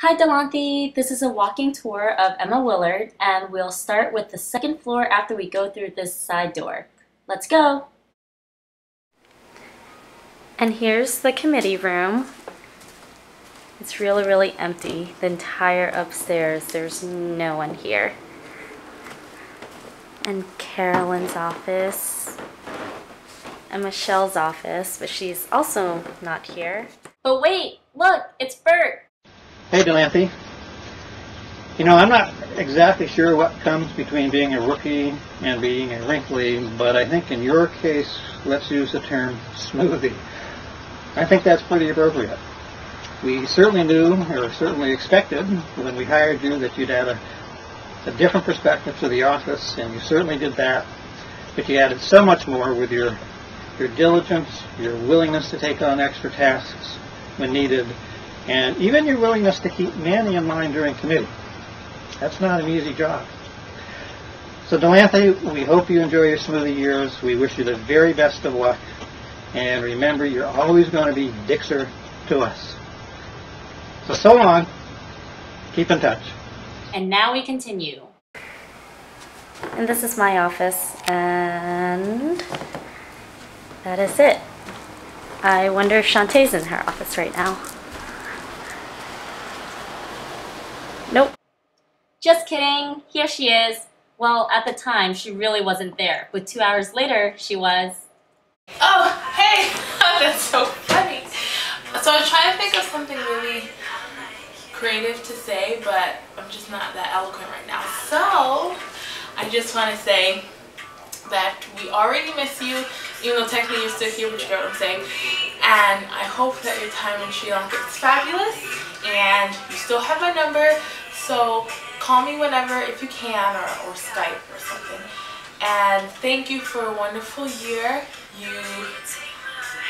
Hi Delonte, this is a walking tour of Emma Willard and we'll start with the second floor after we go through this side door. Let's go! And here's the committee room. It's really, really empty. The entire upstairs, there's no one here. And Carolyn's office. And Michelle's office, but she's also not here. But wait, look, it's Bert! Hey, Delanthe. You know, I'm not exactly sure what comes between being a rookie and being a wrinkly, but I think in your case, let's use the term smoothie. I think that's pretty appropriate. We certainly knew, or certainly expected, when we hired you that you'd add a, a different perspective to the office, and you certainly did that. But you added so much more with your your diligence, your willingness to take on extra tasks when needed, and even your willingness to keep Manny in mind during committee. That's not an easy job. So Delanthe, we hope you enjoy your smoothie years. We wish you the very best of luck. And remember, you're always going to be Dixer to us. So, so long. Keep in touch. And now we continue. And this is my office, and that is it. I wonder if Shantae's in her office right now. Just kidding. Here she is. Well, at the time, she really wasn't there, but two hours later, she was. Oh, hey! That's so funny. So I was trying to think of something really creative to say, but I'm just not that eloquent right now. So I just want to say that we already miss you, even though technically you're still here, but you get what I'm saying. And I hope that your time in Sri Lanka is fabulous, and you still have my number, so call me whenever if you can, or, or Skype or something. And thank you for a wonderful year. You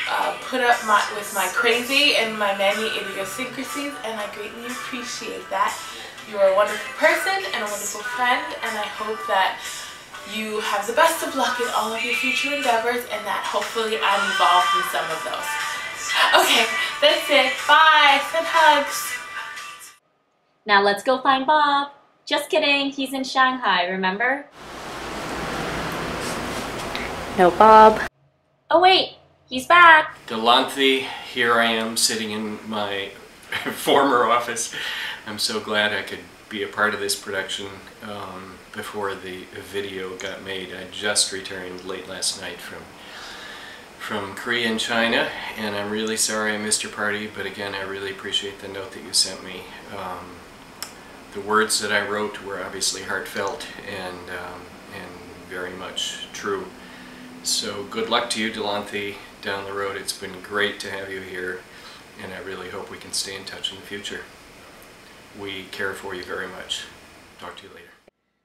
uh, put up my, with my crazy and my many idiosyncrasies, and I greatly appreciate that. You are a wonderful person and a wonderful friend, and I hope that you have the best of luck in all of your future endeavors and that hopefully I'm involved in some of those. Okay, that's it. Bye. Send hugs. Now let's go find Bob. Just kidding, he's in Shanghai, remember? No Bob. Oh wait, he's back. Delanthe, here I am sitting in my former office. I'm so glad I could be a part of this production um, before the video got made. I just returned late last night from from Korea and China and I'm really sorry I missed your party but again I really appreciate the note that you sent me. Um, the words that I wrote were obviously heartfelt and, um, and very much true. So good luck to you Delanthe down the road. It's been great to have you here and I really hope we can stay in touch in the future. We care for you very much. Talk to you later.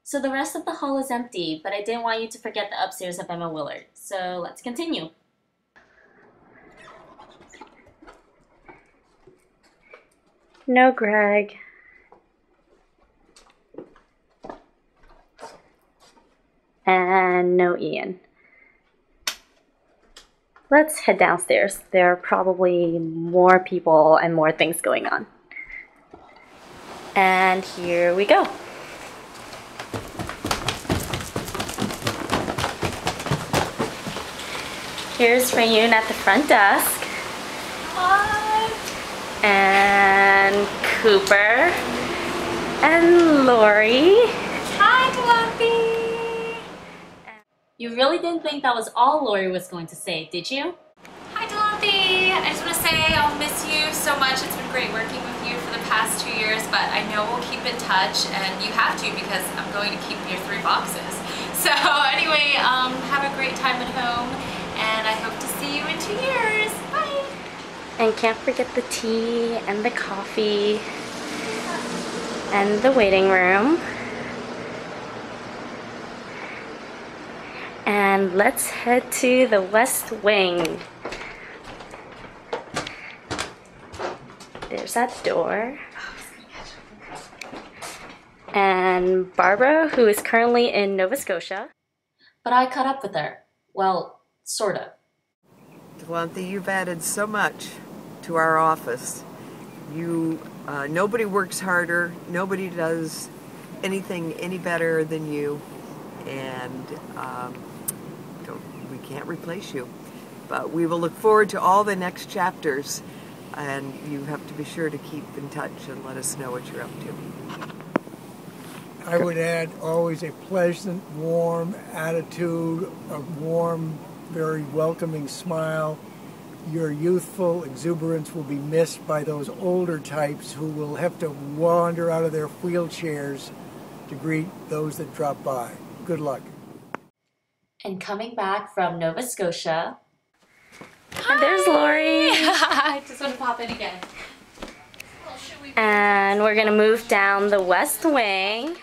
So the rest of the hall is empty, but I didn't want you to forget the upstairs of Emma Willard. So let's continue. No Greg. And no Ian. Let's head downstairs. There are probably more people and more things going on. And here we go. Here's Rayun at the front desk. Hi. And Cooper. And Lori. Hi. You really didn't think that was all Lori was going to say, did you? Hi, Delanthe. I just want to say I'll miss you so much. It's been great working with you for the past two years, but I know we'll keep in touch, and you have to because I'm going to keep your three boxes. So anyway, um, have a great time at home, and I hope to see you in two years. Bye. And can't forget the tea and the coffee and the waiting room. And let's head to the West Wing. There's that door. And Barbara, who is currently in Nova Scotia. But I caught up with her. Well, sort of. Delanthe, you've added so much to our office. You Uh, nobody works harder. Nobody does anything any better than you, and um, we can't replace you. But we will look forward to all the next chapters, and you have to be sure to keep in touch and let us know what you're up to. I would add always a pleasant, warm attitude, a warm, very welcoming smile. Your youthful exuberance will be missed by those older types who will have to wander out of their wheelchairs to greet those that drop by. Good luck. And coming back from Nova Scotia. Hi. And there's Lori. I just want to pop in again. And we're gonna move down the west wing.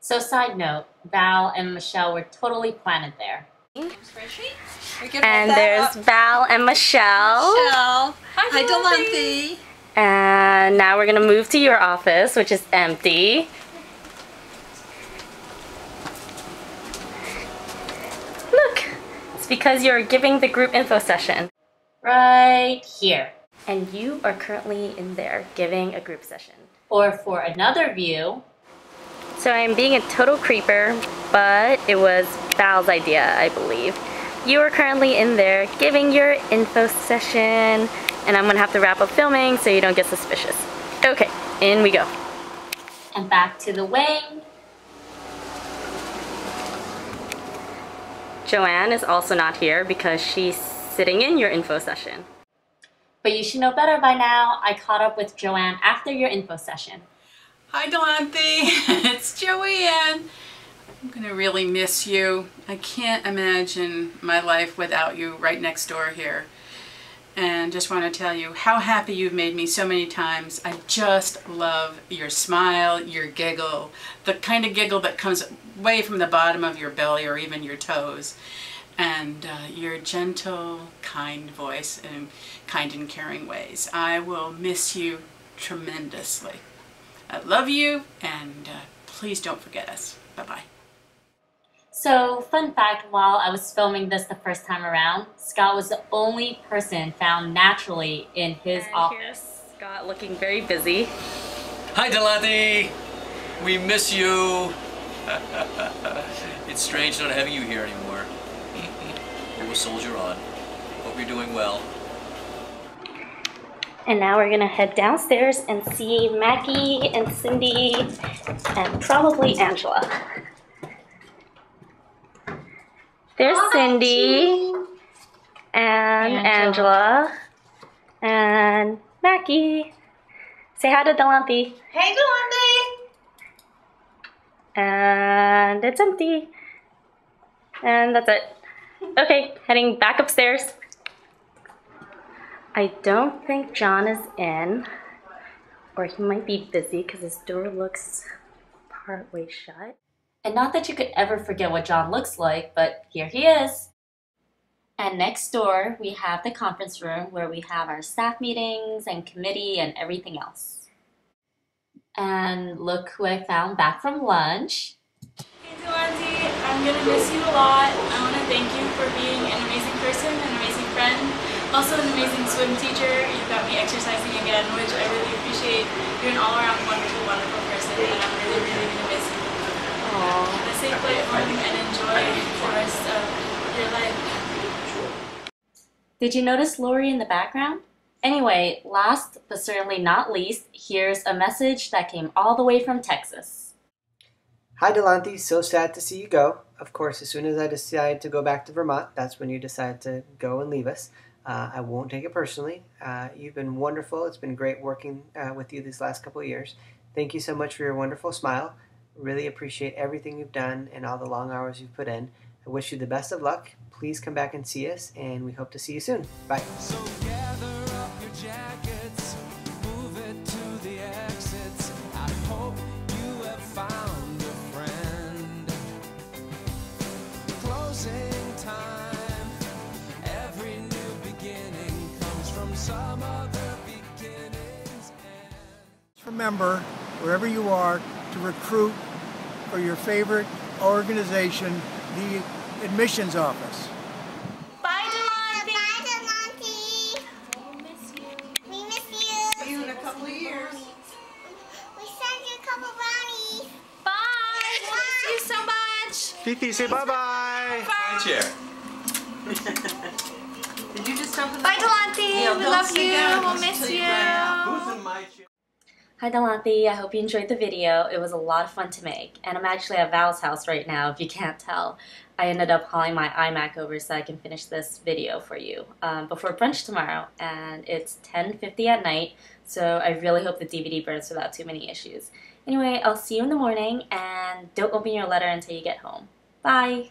So side note, Val and Michelle were totally planted there. And there's up. Val and Michelle. Michelle. Hi, Delante. And now we're gonna move to your office, which is empty. Look, it's because you're giving the group info session. Right here. And you are currently in there giving a group session. Or for another view, so I'm being a total creeper, but it was Val's idea, I believe. You are currently in there giving your info session, and I'm gonna have to wrap up filming so you don't get suspicious. Okay, in we go. And back to the wing. Joanne is also not here because she's sitting in your info session. But you should know better by now. I caught up with Joanne after your info session. Hi Delante, it's Joanne. I'm gonna really miss you. I can't imagine my life without you right next door here. And just want to tell you how happy you've made me so many times. I just love your smile, your giggle, the kind of giggle that comes way from the bottom of your belly or even your toes. And uh, your gentle, kind voice and kind and caring ways. I will miss you tremendously. I love you, and uh, please don't forget us. Bye-bye. So, fun fact, while I was filming this the first time around, Scott was the only person found naturally in his and office. Scott looking very busy. Hi, Delante! We miss you! it's strange not having you here anymore. But we'll soldier on. Hope you're doing well. And now we're gonna head downstairs and see Mackie and Cindy and probably Angela. There's Hi, Cindy and Angela. Angela. and Mackie. Say hi to Delante. Hey Delante! And it's empty. And that's it. Okay, heading back upstairs. I don't think John is in, or he might be busy because his door looks partway shut. And not that you could ever forget what John looks like, but here he is. And next door, we have the conference room where we have our staff meetings and committee and everything else. And look who I found back from lunch. Hey Delante, I'm gonna miss you a lot. I wanna thank you for being an amazing person, an amazing friend, also an amazing swim teacher. You got me exercising again, which I really appreciate. You're an all-around wonderful, wonderful person, and I'm really, really going to miss you. Aww. Have a safe flight home and enjoy the rest of your life. Did you notice Lori in the background? Anyway, last but certainly not least, here's a message that came all the way from Texas. Hi Delante, so sad to see you go. Of course, as soon as I decide to go back to Vermont, that's when you decide to go and leave us. Uh, I won't take it personally. Uh, you've been wonderful. It's been great working uh, with you these last couple of years. Thank you so much for your wonderful smile. Really appreciate everything you've done and all the long hours you've put in. I wish you the best of luck. Please come back and see us, and we hope to see you soon. Bye. So Remember, wherever you are, to recruit for your favorite organization, the admissions office. Bye, Delonte. Bye, Delonte. We miss you. We miss you. See you in a couple of years. We send you a couple brownies. Bye. bye. We miss you so much. Fifi, say bye-bye. Bye, chair. Did you just jump in the Bye, Delante. Yeah, we love you. We'll miss you. Who's in my chair? Hi Delanthe, I hope you enjoyed the video. It was a lot of fun to make. And I'm actually at Val's house right now, if you can't tell. I ended up hauling my iMac over so I can finish this video for you um, before brunch tomorrow. And it's 10.50 at night, so I really hope the DVD burns without too many issues. Anyway, I'll see you in the morning, and don't open your letter until you get home. Bye!